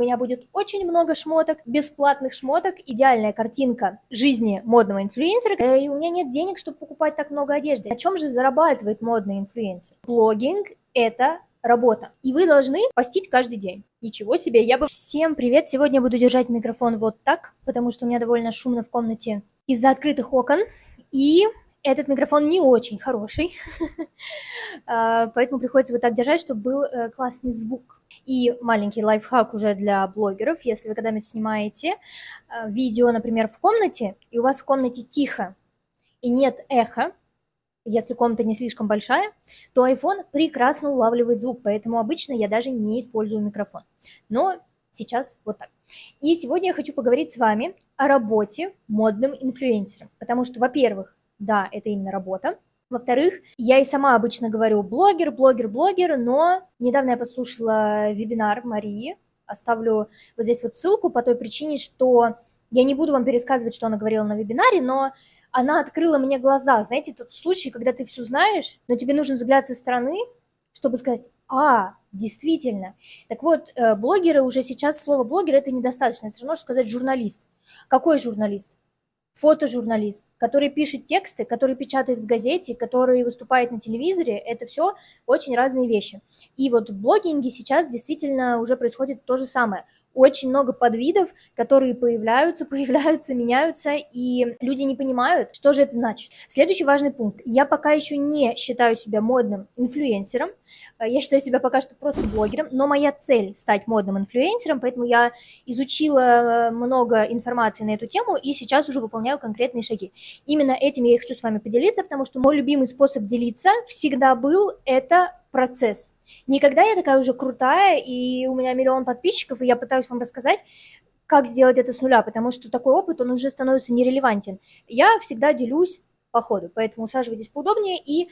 меня будет очень много шмоток, бесплатных шмоток, идеальная картинка жизни модного инфлюенсера, э, и у меня нет денег, чтобы покупать так много одежды. На чем же зарабатывает модный инфлюенсер? Блогинг – это работа. И вы должны постить каждый день. Ничего себе, я бы... Всем привет! Сегодня буду держать микрофон вот так, потому что у меня довольно шумно в комнате из-за открытых окон. И этот микрофон не очень хороший, а, поэтому приходится вот так держать, чтобы был э, классный звук. И маленький лайфхак уже для блогеров, если вы когда-нибудь снимаете э, видео, например, в комнате, и у вас в комнате тихо и нет эха, если комната не слишком большая, то iPhone прекрасно улавливает звук, поэтому обычно я даже не использую микрофон. Но сейчас вот так. И сегодня я хочу поговорить с вами о работе модным инфлюенсером, потому что, во-первых, да, это именно работа. Во-вторых, я и сама обычно говорю блогер, блогер, блогер, но недавно я послушала вебинар Марии, оставлю вот здесь вот ссылку по той причине, что я не буду вам пересказывать, что она говорила на вебинаре, но она открыла мне глаза. Знаете, тот случай, когда ты все знаешь, но тебе нужен взгляд со стороны, чтобы сказать, а, действительно. Так вот, э, блогеры уже сейчас, слово блогер это недостаточно, все равно, что сказать журналист. Какой журналист? Фотожурналист, который пишет тексты, который печатает в газете, который выступает на телевизоре, это все очень разные вещи. И вот в блогинге сейчас действительно уже происходит то же самое – очень много подвидов, которые появляются, появляются, меняются, и люди не понимают, что же это значит. Следующий важный пункт. Я пока еще не считаю себя модным инфлюенсером, э, я считаю себя пока что просто блогером, но моя цель стать модным инфлюенсером, поэтому я изучила э, много информации на эту тему и сейчас уже выполняю конкретные шаги. Именно этим я и хочу с вами поделиться, потому что мой любимый способ делиться всегда был это процесс. Никогда я такая уже крутая, и у меня миллион подписчиков, и я пытаюсь вам рассказать, как сделать это с нуля, потому что такой опыт, он уже становится нерелевантен. Я всегда делюсь по ходу, поэтому усаживайтесь поудобнее и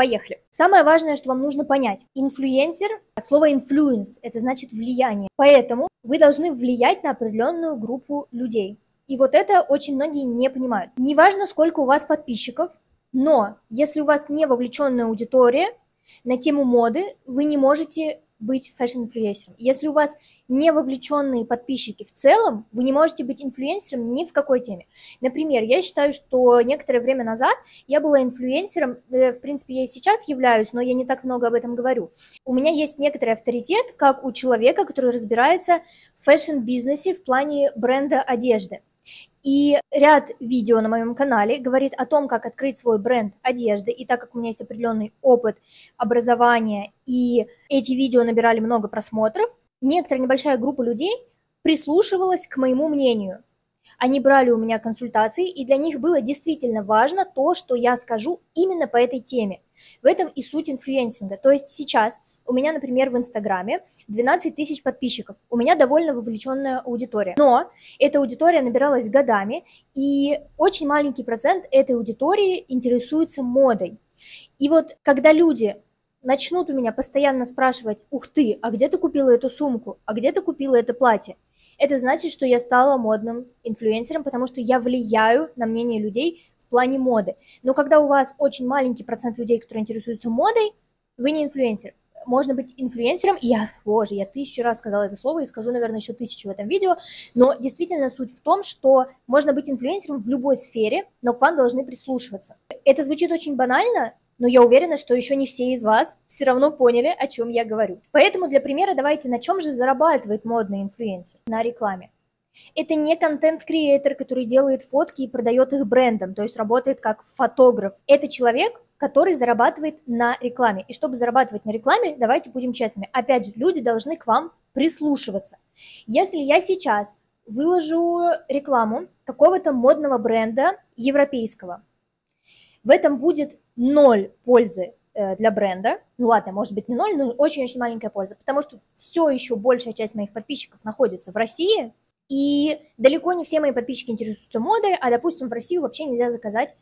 Поехали. Самое важное, что вам нужно понять. Инфлюенсер, слово influence, это значит влияние. Поэтому вы должны влиять на определенную группу людей. И вот это очень многие не понимают. Неважно, сколько у вас подписчиков, но если у вас не вовлеченная аудитория, на тему моды, вы не можете быть фэшн-инфлюенсером. Если у вас не вовлеченные подписчики в целом, вы не можете быть инфлюенсером ни в какой теме. Например, я считаю, что некоторое время назад я была инфлюенсером, э, в принципе, я и сейчас являюсь, но я не так много об этом говорю. У меня есть некоторый авторитет, как у человека, который разбирается в фэшн-бизнесе в плане бренда одежды. И ряд видео на моем канале говорит о том, как открыть свой бренд одежды. И так как у меня есть определенный опыт образования, и эти видео набирали много просмотров, некоторая небольшая группа людей прислушивалась к моему мнению. Они брали у меня консультации, и для них было действительно важно то, что я скажу именно по этой теме. В этом и суть инфлюенсинга. То есть сейчас у меня, например, в Инстаграме 12 тысяч подписчиков. У меня довольно вовлеченная аудитория. Но эта аудитория набиралась годами, и очень маленький процент этой аудитории интересуется модой. И вот когда люди начнут у меня постоянно спрашивать, ух ты, а где ты купила эту сумку, а где ты купила это платье, это значит, что я стала модным инфлюенсером, потому что я влияю на мнение людей в плане моды. Но когда у вас очень маленький процент людей, которые интересуются модой, вы не инфлюенсер. Можно быть инфлюенсером, я, боже, я тысячу раз сказала это слово и скажу, наверное, еще тысячу в этом видео, но действительно суть в том, что можно быть инфлюенсером в любой сфере, но к вам должны прислушиваться. Это звучит очень банально, но я уверена, что еще не все из вас все равно поняли, о чем я говорю. Поэтому для примера давайте, на чем же зарабатывает модный инфлюенсер? На рекламе. Это не контент-креатор, который делает фотки и продает их брендом, то есть работает как фотограф. Это человек, который зарабатывает на рекламе. И чтобы зарабатывать на рекламе, давайте будем честными. Опять же, люди должны к вам прислушиваться. Если я сейчас выложу рекламу какого-то модного бренда европейского, в этом будет ноль пользы э, для бренда. Ну ладно, может быть не ноль, но очень-очень маленькая польза, потому что все еще большая часть моих подписчиков находится в России, и далеко не все мои подписчики интересуются модой, а, допустим, в Россию вообще нельзя заказать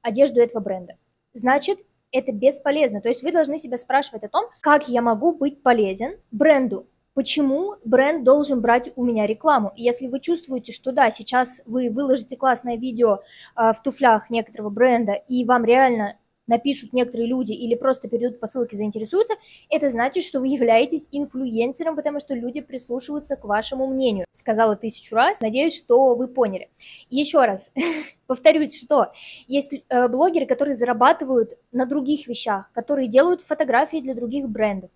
одежду этого бренда. Значит, это бесполезно. То есть вы должны себя спрашивать о том, как я могу быть полезен бренду, почему бренд должен брать у меня рекламу. И если вы чувствуете, что да, сейчас вы выложите классное видео э, в туфлях некоторого бренда, и вам реально напишут некоторые люди или просто перейдут по ссылке, заинтересуются, это значит, что вы являетесь инфлюенсером, потому что люди прислушиваются к вашему мнению. Сказала тысячу раз, надеюсь, что вы поняли. Еще раз, повторюсь, что есть э, блогеры, которые зарабатывают на других вещах, которые делают фотографии для других брендов,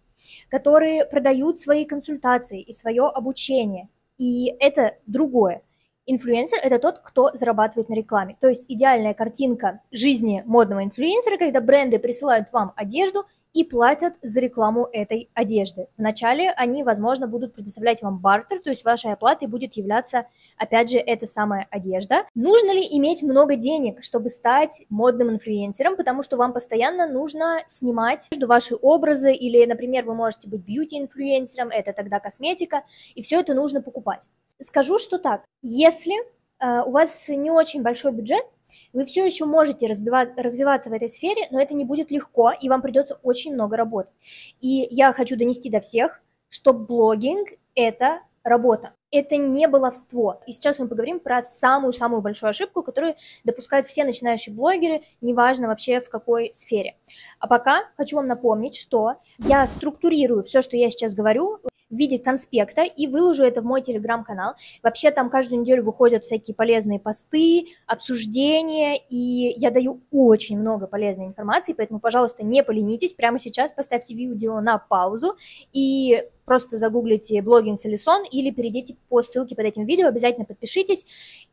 которые продают свои консультации и свое обучение. И это другое. Инфлюенсер – это тот, кто зарабатывает на рекламе. То есть идеальная картинка жизни модного инфлюенсера, когда бренды присылают вам одежду и платят за рекламу этой одежды. Вначале они, возможно, будут предоставлять вам бартер, то есть вашей оплатой будет являться, опять же, эта самая одежда. Нужно ли иметь много денег, чтобы стать модным инфлюенсером, потому что вам постоянно нужно снимать ваши образы, или, например, вы можете быть бьюти-инфлюенсером, это тогда косметика, и все это нужно покупать. Скажу, что так, если э, у вас не очень большой бюджет, вы все еще можете развиваться в этой сфере, но это не будет легко, и вам придется очень много работать. И я хочу донести до всех, что блогинг – это работа. Это не баловство. И сейчас мы поговорим про самую-самую большую ошибку, которую допускают все начинающие блогеры, неважно вообще в какой сфере. А пока хочу вам напомнить, что я структурирую все, что я сейчас говорю, в виде конспекта и выложу это в мой телеграм-канал. Вообще там каждую неделю выходят всякие полезные посты, обсуждения, и я даю очень много полезной информации, поэтому, пожалуйста, не поленитесь, прямо сейчас поставьте видео на паузу и просто загуглите блогинг Целисон или перейдите по ссылке под этим видео, обязательно подпишитесь,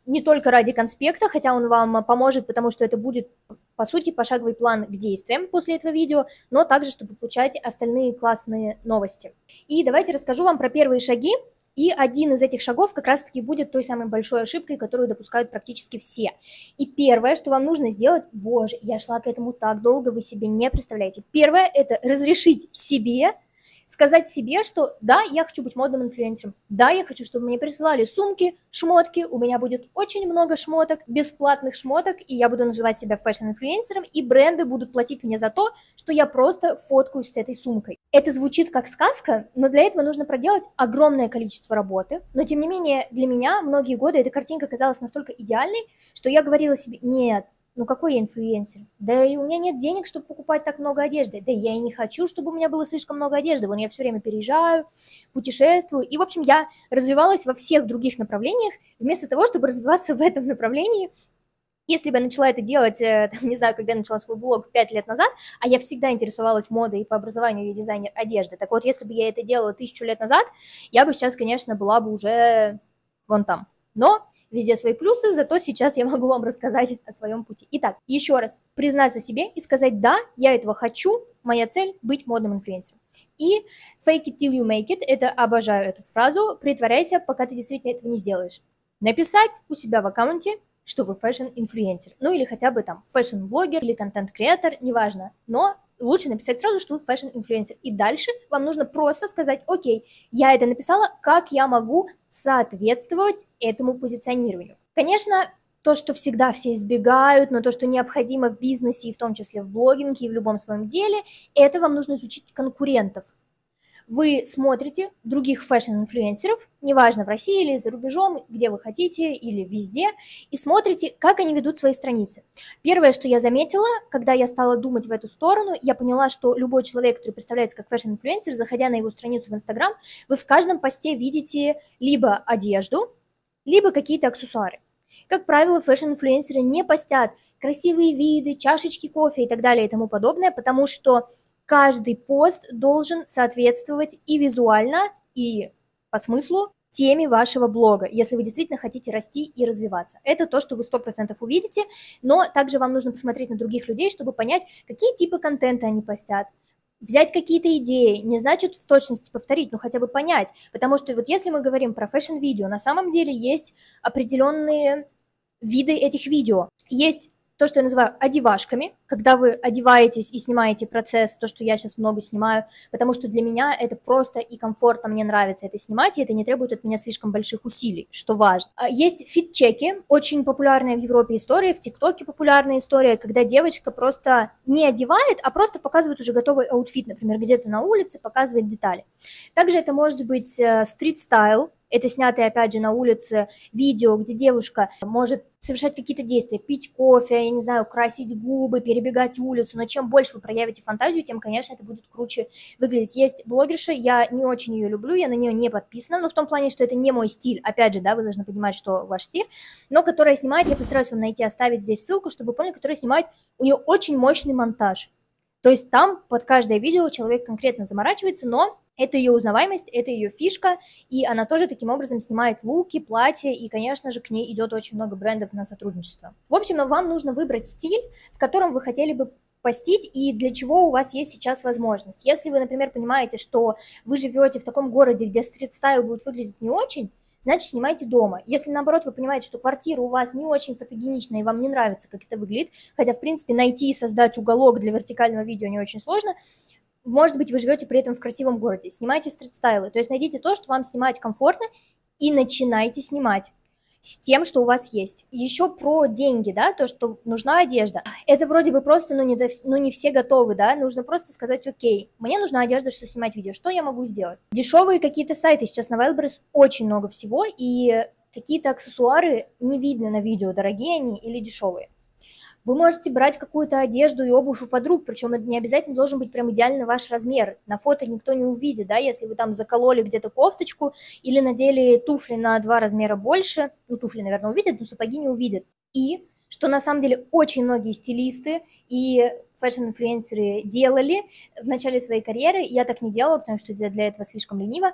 не только ради конспекта, хотя он вам поможет, потому что это будет, по сути, пошаговый план к действиям после этого видео, но также, чтобы получать остальные классные новости. И давайте расскажу вам про первые шаги, и один из этих шагов как раз-таки будет той самой большой ошибкой, которую допускают практически все. И первое, что вам нужно сделать, боже, я шла к этому так долго, вы себе не представляете. Первое – это разрешить себе сказать себе, что да, я хочу быть модным инфлюенсером, да, я хочу, чтобы мне присылали сумки, шмотки, у меня будет очень много шмоток, бесплатных шмоток, и я буду называть себя фэшн-инфлюенсером, и бренды будут платить мне за то, что я просто фоткаюсь с этой сумкой. Это звучит как сказка, но для этого нужно проделать огромное количество работы, но тем не менее для меня многие годы эта картинка казалась настолько идеальной, что я говорила себе, нет, ну какой я инфлюенсер? Да и у меня нет денег, чтобы покупать так много одежды. Да я и не хочу, чтобы у меня было слишком много одежды. Вон я все время переезжаю, путешествую. И, в общем, я развивалась во всех других направлениях, вместо того, чтобы развиваться в этом направлении. Если бы я начала это делать, э, там, не знаю, когда я начала свой блог 5 лет назад, а я всегда интересовалась модой и по образованию я дизайнер одежды, так вот, если бы я это делала тысячу лет назад, я бы сейчас, конечно, была бы уже вон там. Но везде свои плюсы, зато сейчас я могу вам рассказать о своем пути. Итак, еще раз, признаться себе и сказать, да, я этого хочу, моя цель – быть модным инфлюенсером. И fake it till you make it, это обожаю эту фразу, притворяйся, пока ты действительно этого не сделаешь. Написать у себя в аккаунте, что вы фэшн-инфлюенсер, ну или хотя бы там фэшн-блогер или контент- creator, неважно, но лучше написать сразу, что вы фэшн-инфлюенсер. И дальше вам нужно просто сказать, окей, я это написала, как я могу соответствовать этому позиционированию. Конечно, то, что всегда все избегают, но то, что необходимо в бизнесе, и в том числе в блогинге, и в любом своем деле, это вам нужно изучить конкурентов вы смотрите других фэшн-инфлюенсеров, неважно в России или за рубежом, где вы хотите или везде, и смотрите, как они ведут свои страницы. Первое, что я заметила, когда я стала думать в эту сторону, я поняла, что любой человек, который представляется как фэшн-инфлюенсер, заходя на его страницу в Инстаграм, вы в каждом посте видите либо одежду, либо какие-то аксессуары. Как правило, фэшн-инфлюенсеры не постят красивые виды, чашечки кофе и так далее и тому подобное, потому что каждый пост должен соответствовать и визуально, и по смыслу теме вашего блога, если вы действительно хотите расти и развиваться. Это то, что вы 100% увидите, но также вам нужно посмотреть на других людей, чтобы понять, какие типы контента они постят, взять какие-то идеи, не значит в точности повторить, но хотя бы понять, потому что вот если мы говорим про фэшн-видео, на самом деле есть определенные виды этих видео. Есть то, что я называю одевашками, когда вы одеваетесь и снимаете процесс, то, что я сейчас много снимаю, потому что для меня это просто и комфортно, мне нравится это снимать, и это не требует от меня слишком больших усилий, что важно. А, есть fit check и, очень популярная в Европе история, в ТикТоке популярная история, когда девочка просто не одевает, а просто показывает уже готовый аутфит, например, где-то на улице, показывает детали. Также это может быть э, стрит-стайл, это снятое, опять же, на улице видео, где девушка может совершать какие-то действия, пить кофе, я не знаю, красить губы, перебегать улицу, но чем больше вы проявите фантазию, тем, конечно, это будет круче выглядеть. Есть блогерша, я не очень ее люблю, я на нее не подписана, но в том плане, что это не мой стиль, опять же, да, вы должны понимать, что ваш стиль, но которая снимает, я постараюсь вам найти, оставить здесь ссылку, чтобы вы поняли, которая снимает, у нее очень мощный монтаж, то есть там под каждое видео человек конкретно заморачивается, но это ее узнаваемость, это ее фишка, и она тоже таким образом снимает луки, платья, и, конечно же, к ней идет очень много брендов на сотрудничество. В общем, вам нужно выбрать стиль, в котором вы хотели бы постить и для чего у вас есть сейчас возможность. Если вы, например, понимаете, что вы живете в таком городе, где стрит-стайл будет выглядеть не очень, значит, снимайте дома. Если, наоборот, вы понимаете, что квартира у вас не очень фотогеничная и вам не нравится, как это выглядит, хотя, в принципе, найти и создать уголок для вертикального видео не очень сложно, может быть, вы живете при этом в красивом городе, снимайте стрит-стайлы, то есть найдите то, что вам снимать комфортно, и начинайте снимать с тем, что у вас есть. Еще про деньги, да, то, что нужна одежда. Это вроде бы просто, ну не, до, ну не все готовы, да, нужно просто сказать, окей, мне нужна одежда, чтобы снимать видео, что я могу сделать? Дешевые какие-то сайты, сейчас на Wildberries очень много всего, и какие-то аксессуары не видно на видео, дорогие они или дешевые. Вы можете брать какую-то одежду и обувь у подруг, причем это не обязательно должен быть прям идеально ваш размер. На фото никто не увидит, да, если вы там закололи где-то кофточку или надели туфли на два размера больше, ну, туфли, наверное, увидят, но сапоги не увидят. И что на самом деле очень многие стилисты и фэшн-инфлюенсеры делали в начале своей карьеры. Я так не делала, потому что для этого слишком лениво.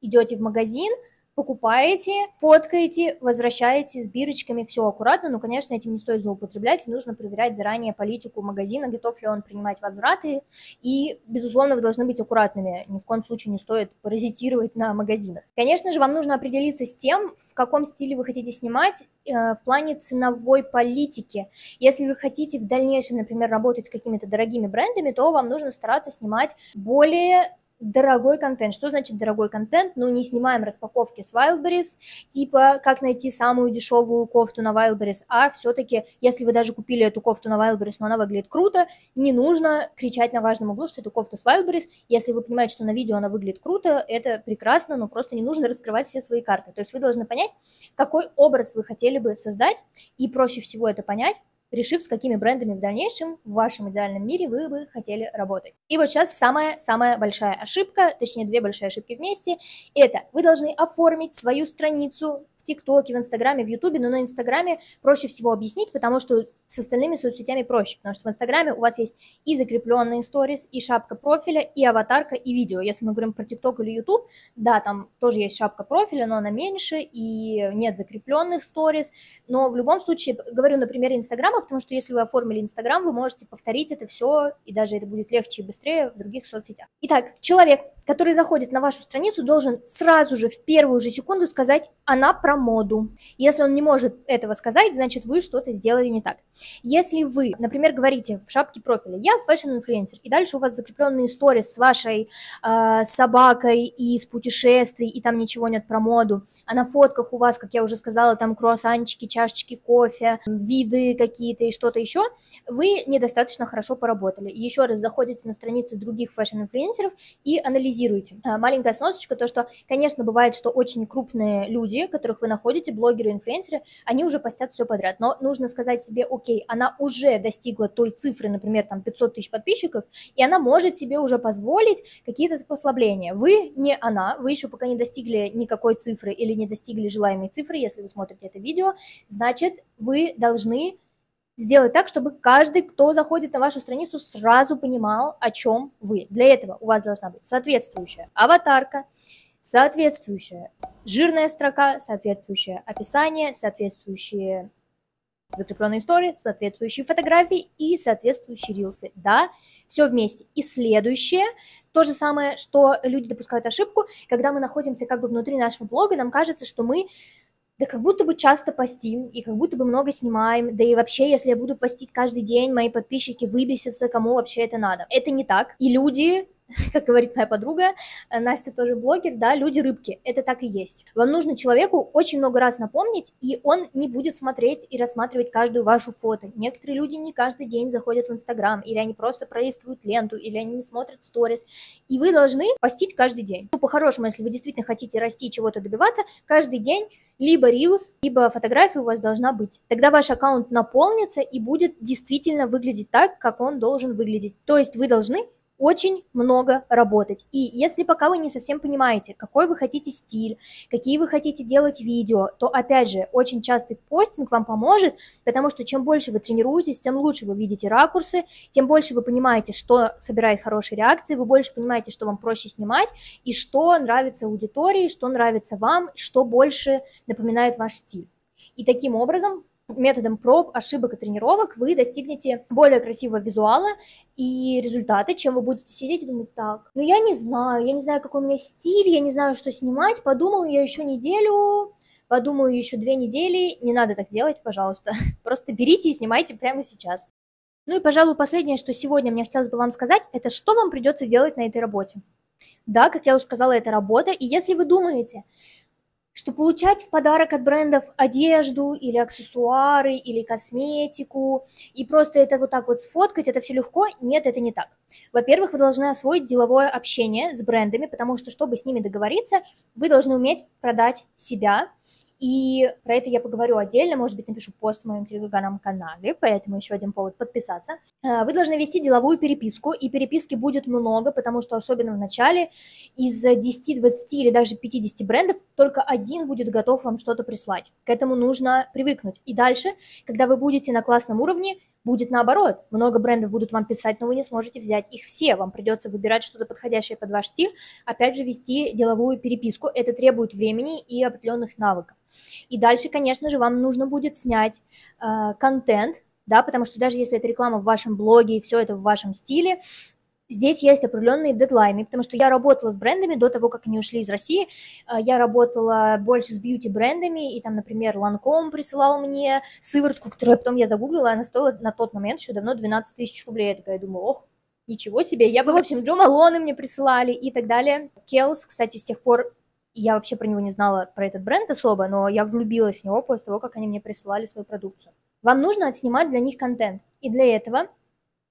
Идете в магазин, покупаете, фоткаете, возвращаете с бирочками, все аккуратно, но, конечно, этим не стоит злоупотреблять, нужно проверять заранее политику магазина, готов ли он принимать возвраты, и, безусловно, вы должны быть аккуратными, ни в коем случае не стоит паразитировать на магазинах. Конечно же, вам нужно определиться с тем, в каком стиле вы хотите снимать э, в плане ценовой политики. Если вы хотите в дальнейшем, например, работать с какими-то дорогими брендами, то вам нужно стараться снимать более дорогой контент. Что значит дорогой контент? Ну, не снимаем распаковки с Wildberries, типа, как найти самую дешевую кофту на Wildberries, а все-таки, если вы даже купили эту кофту на Wildberries, но она выглядит круто, не нужно кричать на каждом углу, что это кофта с Wildberries. Если вы понимаете, что на видео она выглядит круто, это прекрасно, но просто не нужно раскрывать все свои карты. То есть вы должны понять, какой образ вы хотели бы создать, и проще всего это понять, решив, с какими брендами в дальнейшем в вашем идеальном мире вы бы хотели работать. И вот сейчас самая-самая большая ошибка, точнее две большие ошибки вместе, это вы должны оформить свою страницу ТикТоке, в Инстаграме, в Ютубе, но на Инстаграме проще всего объяснить, потому что с остальными соцсетями проще, потому что в Инстаграме у вас есть и закрепленные сторис, и шапка профиля, и аватарка, и видео. Если мы говорим про ТикТок или Ютуб, да, там тоже есть шапка профиля, но она меньше, и нет закрепленных сторис, но в любом случае, говорю на примере Инстаграма, потому что если вы оформили Инстаграм, вы можете повторить это все, и даже это будет легче и быстрее в других соцсетях. Итак, человек, который заходит на вашу страницу, должен сразу же в первую же секунду сказать «она про моду». Если он не может этого сказать, значит вы что-то сделали не так. Если вы, например, говорите в шапке профиля «я fashion-инфлюенсер», и дальше у вас закрепленные сторис с вашей э, собакой и с путешествий, и там ничего нет про моду, а на фотках у вас, как я уже сказала, там круассанчики, чашечки кофе, виды какие-то и что-то еще, вы недостаточно хорошо поработали. Еще раз заходите на страницы других fashion-инфлюенсеров и анализируете. А, маленькая сносочка, то, что, конечно, бывает, что очень крупные люди, которых вы находите, блогеры, инфлюенсеры, они уже постят все подряд, но нужно сказать себе, окей, она уже достигла той цифры, например, там 500 тысяч подписчиков, и она может себе уже позволить какие-то послабления. Вы не она, вы еще пока не достигли никакой цифры или не достигли желаемой цифры, если вы смотрите это видео, значит, вы должны сделать так, чтобы каждый, кто заходит на вашу страницу, сразу понимал, о чем вы. Для этого у вас должна быть соответствующая аватарка, соответствующая жирная строка, соответствующее описание, соответствующие закрепленные истории, соответствующие фотографии и соответствующие рилсы. Да, все вместе. И следующее, то же самое, что люди допускают ошибку, когда мы находимся как бы внутри нашего блога, нам кажется, что мы да как будто бы часто постим, и как будто бы много снимаем, да и вообще, если я буду постить каждый день, мои подписчики выбесятся, кому вообще это надо. Это не так. И люди как говорит моя подруга, э, Настя тоже блогер, да, люди-рыбки, это так и есть. Вам нужно человеку очень много раз напомнить, и он не будет смотреть и рассматривать каждую вашу фото. Некоторые люди не каждый день заходят в Инстаграм, или они просто пролистывают ленту, или они не смотрят сторис, и вы должны постить каждый день. Ну, по-хорошему, если вы действительно хотите расти и чего-то добиваться, каждый день либо Reels, либо фотография у вас должна быть. Тогда ваш аккаунт наполнится и будет действительно выглядеть так, как он должен выглядеть. То есть вы должны очень много работать. И если пока вы не совсем понимаете, какой вы хотите стиль, какие вы хотите делать видео, то, опять же, очень частый постинг вам поможет, потому что чем больше вы тренируетесь, тем лучше вы видите ракурсы, тем больше вы понимаете, что собирает хорошие реакции, вы больше понимаете, что вам проще снимать, и что нравится аудитории, что нравится вам, что больше напоминает ваш стиль. И таким образом методом проб, ошибок и тренировок вы достигнете более красивого визуала и результата, чем вы будете сидеть и думать так. Ну я не знаю, я не знаю, какой у меня стиль, я не знаю, что снимать, подумаю я еще неделю, подумаю еще две недели. Не надо так делать, пожалуйста. Просто берите и снимайте прямо сейчас. Ну и, пожалуй, последнее, что сегодня мне хотелось бы вам сказать, это что вам придется делать на этой работе. Да, как я уже сказала, это работа, и если вы думаете, что получать в подарок от брендов одежду или аксессуары или косметику и просто это вот так вот сфоткать, это все легко? Нет, это не так. Во-первых, вы должны освоить деловое общение с брендами, потому что, чтобы с ними договориться, вы должны уметь продать себя, и про это я поговорю отдельно, может быть, напишу пост в моем телеграм-канале, поэтому еще один повод подписаться. Э, вы должны вести деловую переписку, и переписки будет много, потому что особенно в начале из 10, 20 или даже 50 брендов только один будет готов вам что-то прислать. К этому нужно привыкнуть. И дальше, когда вы будете на классном уровне, будет наоборот. Много брендов будут вам писать, но вы не сможете взять их все. Вам придется выбирать что-то подходящее под ваш стиль. Опять же, вести деловую переписку. Это требует времени и определенных навыков. И дальше, конечно же, вам нужно будет снять э, контент, да, потому что даже если это реклама в вашем блоге и все это в вашем стиле, здесь есть определенные дедлайны, потому что я работала с брендами до того, как они ушли из России. Э, я работала больше с бьюти-брендами, и там, например, Ланком присылал мне сыворотку, которую потом я загуглила, она стоила на тот момент еще давно 12 тысяч рублей. Я такая думаю, ох, ничего себе. Я бы, в общем, Джо Малоны мне присылали и так далее. Келс, кстати, с тех пор я вообще про него не знала, про этот бренд особо, но я влюбилась в него после того, как они мне присылали свою продукцию. Вам нужно отснимать для них контент. И для этого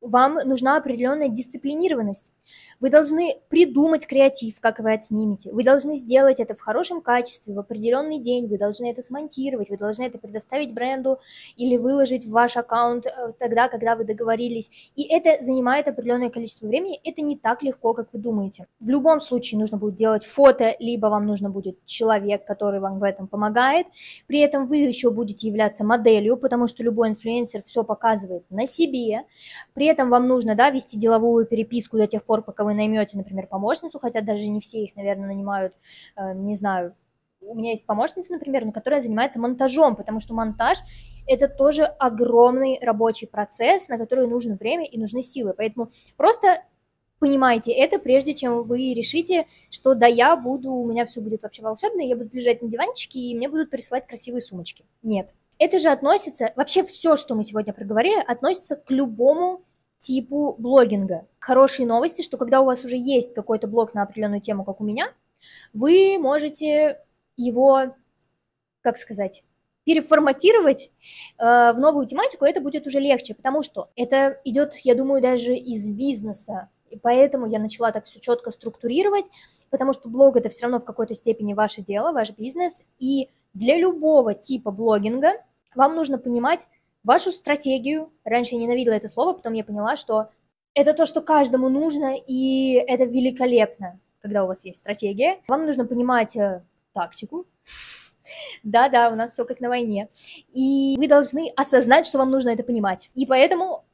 вам нужна определенная дисциплинированность. Вы должны придумать креатив, как вы отснимете. Вы должны сделать это в хорошем качестве, в определенный день. Вы должны это смонтировать, вы должны это предоставить бренду или выложить в ваш аккаунт э, тогда, когда вы договорились. И это занимает определенное количество времени. Это не так легко, как вы думаете. В любом случае нужно будет делать фото, либо вам нужно будет человек, который вам в этом помогает. При этом вы еще будете являться моделью, потому что любой инфлюенсер все показывает на себе. При этом вам нужно да, вести деловую переписку до тех пор, пока вы наймете, например, помощницу, хотя даже не все их, наверное, нанимают, э, не знаю, у меня есть помощница, например, которая занимается монтажом, потому что монтаж – это тоже огромный рабочий процесс, на который нужно время и нужны силы. Поэтому просто понимайте это, прежде чем вы решите, что да, я буду, у меня все будет вообще волшебно, я буду лежать на диванчике, и мне будут присылать красивые сумочки. Нет. Это же относится, вообще все, что мы сегодня проговорили, относится к любому типу блогинга. Хорошие новости, что когда у вас уже есть какой-то блог на определенную тему, как у меня, вы можете его, как сказать, переформатировать э, в новую тематику, это будет уже легче, потому что это идет, я думаю, даже из бизнеса. И поэтому я начала так все четко структурировать, потому что блог это все равно в какой-то степени ваше дело, ваш бизнес. И для любого типа блогинга вам нужно понимать, вашу стратегию. Раньше я ненавидела это слово, потом я поняла, что это то, что каждому нужно, и это великолепно, когда у вас есть стратегия. Вам нужно понимать э, тактику. Да-да, у нас все как на войне. И вы должны осознать, что вам нужно это понимать. И поэтому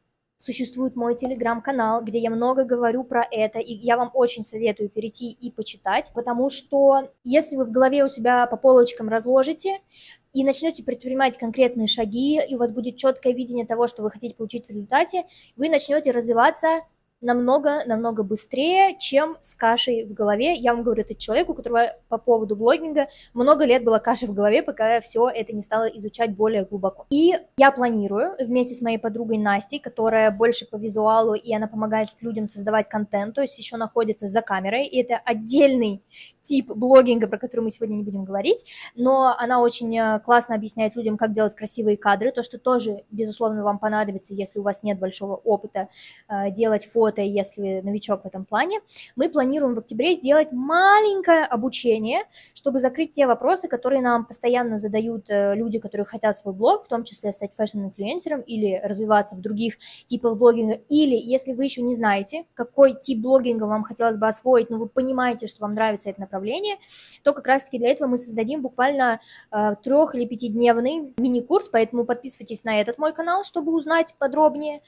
существует мой телеграм-канал, где я много говорю про это, и я вам очень советую перейти и почитать, потому что если вы в голове у себя по полочкам разложите, и начнете предпринимать конкретные шаги, и у вас будет четкое видение того, что вы хотите получить в результате, вы начнете развиваться намного-намного быстрее, чем с кашей в голове. Я вам говорю, это человек, у которого по поводу блогинга много лет была каша в голове, пока я все это не стала изучать более глубоко. И я планирую вместе с моей подругой Настей, которая больше по визуалу, и она помогает людям создавать контент, то есть еще находится за камерой, и это отдельный тип блогинга, про который мы сегодня не будем говорить, но она очень э, классно объясняет людям, как делать красивые кадры, то, что тоже, безусловно, вам понадобится, если у вас нет большого опыта э, делать фото, кого-то, если новичок в этом плане, мы планируем в октябре сделать маленькое обучение, чтобы закрыть те вопросы, которые нам постоянно задают э, люди, которые хотят свой блог, в том числе стать fashion-инфлюенсером или развиваться в других типах блогинга, или если вы еще не знаете, какой тип блогинга вам хотелось бы освоить, но вы понимаете, что вам нравится это направление, то как раз-таки для этого мы создадим буквально э, трех- или пятидневный мини-курс, поэтому подписывайтесь на этот мой канал, чтобы узнать подробнее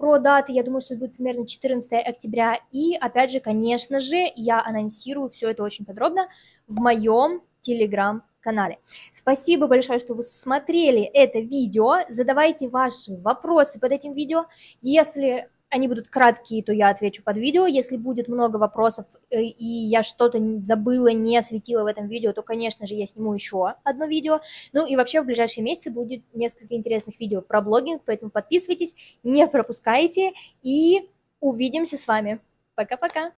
про даты. Я думаю, что это будет примерно 14 октября. И, опять же, конечно же, я анонсирую все это очень подробно в моем телеграм-канале. Спасибо большое, что вы смотрели это видео. Задавайте ваши вопросы под этим видео. Если они будут краткие, то я отвечу под видео. Если будет много вопросов э, и я что-то забыла, не осветила в этом видео, то, конечно же, я сниму еще одно видео. Ну и вообще в ближайшие месяцы будет несколько интересных видео про блогинг, поэтому подписывайтесь, не пропускайте и увидимся с вами. Пока-пока!